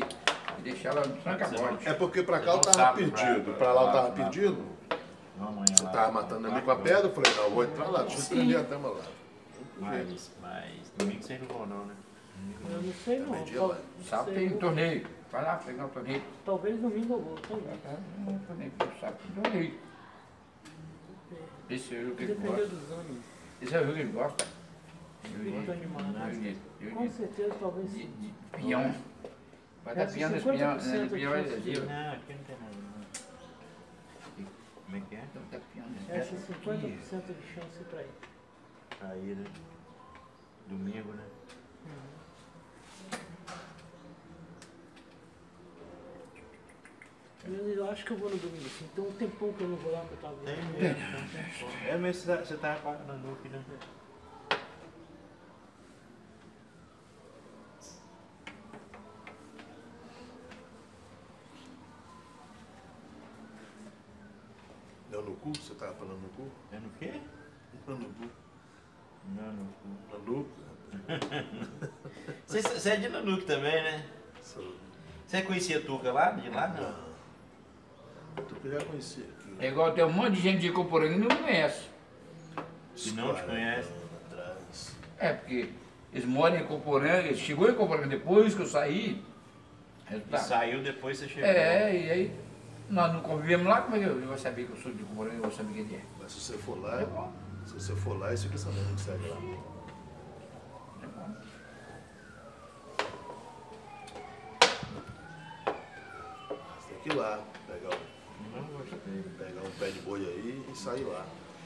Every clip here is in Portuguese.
bater e deixar ela no tranca-morte. É porque pra cá eu tava sabe, perdido. pra- Pra lá eu tava pra- perdido. Não, amanhã Você tava matando ali com a pedra, eu falei, não, eu vou entrar lá, deixa eu prender a tema lá. Mas, mas domingo vocês não vão não, né? Eu não sei não. Sábado sei, tem um torneio. Vai lá pegar um torneio. Talvez domingo eu vou, talvez. Um torneio, sábado tem torneio. Esse é o jogo que ele gosta. dos ânimos. Esse é o jogo que ele gosta. Eu disse, eu Com certeza, talvez De, sim. de peão. Vai dar Essa peão nesse 50% peão. Nesse de peão vai chance de- dizer. Não, aqui não tem nada. Não. Como é que é? Dar peão nesse Essa peão. 50% de chance pra ir. Aí, né? Domingo, né? Eu, eu acho que eu vou no domingo, sim. Tem um tempão que eu não vou lá que eu tava Tem vendo. mesmo. É mesmo, você tá- você tava pagando a nuke, né? Não, no cu? Você tava falando no cu? É no quê? Não, no cu. Não, no cu. Nu? Você, você é de Nanuque também, né? Sou- Você conhecia Tuca lá? De lá, não? Não. Tu que já conhecia aqui. É igual tem um monte de gente de Coporanga que não conhece. Que não te conhece. atrás. É, porque eles moram em Coporanga, eles chegou em Coporanga depois que eu saí. E Resultado. saiu depois você chegou. É, e aí nós não convivemos lá, como é que eu, vou saber que eu sou de Coporanga, eu vou saber quem é? Mas se você for lá, É bom. se você for lá, fica sabendo que segue lá. É bom. Você tem que ir lá, pegar um, pegar um pé de boi aí e sair lá.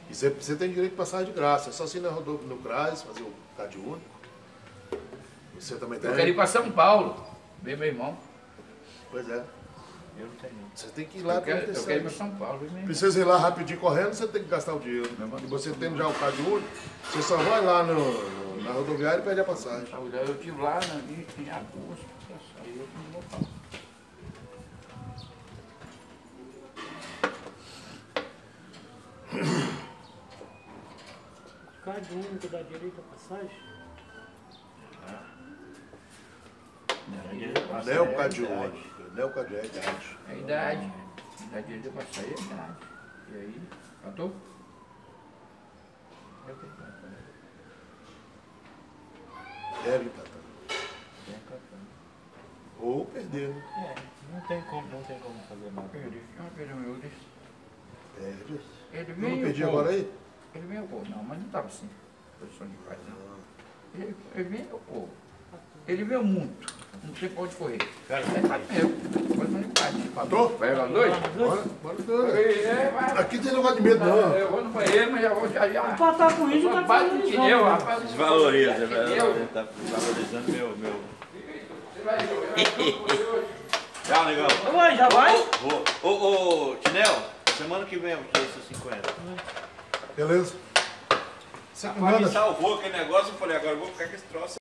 E você, você tem direito de passar de graça. É só assim na rodovia no CRAS, fazer o CAD único. Você também tem? Eu quero ir para São Paulo, ver meu irmão. Pois é. Eu não tenho. Você tem que ir lá Eu quero, pra eu quero ir para São Paulo, irmão. Precisa ir lá rapidinho correndo, você tem que gastar o dinheiro. E você tendo já o CAD único, você só vai lá no, no- na rodoviária e pede a passagem. Eu estive lá na, em, em agosto, aí eu não vou falar. Card único dá direito à passagem? Não é o CAD único, não é o CAD, é a idade. É a idade. A idade dele para sair é a idade. E aí, cantou? É o que tá, tá. Deve empatar. Tem cartão. Ou perder, né? É, não tem como, não tem como fazer nada. Perdi, não perdi o meu desse. Perde. Ele Eu não veio. perdi agora aí? Ele veio, pô. Não, mas não estava assim. Posição de paz, não. Ele, ele veio, pô. Ele veio muito. Não tem pra onde correr. Cara, É meu. Posição de paz. Matou? Vai levar dois? Bora, bora, bora. É. Aqui tem negócio de medo, não. Eu vou no banheiro, mas já vou já já. Empatar com isso tá bate desvalorizando, pneu, né? rapaz. Desvaloriza, velho. Tá valorizando meu. meu... Você vai jogar. Tchau, negão. Ué, já vai? Vou. Ô, ô, Tinel, semana que vem eu te dou esses 50. Beleza? Você Rapaz, me salvou aquele negócio, eu falei, agora eu vou ficar com esse troço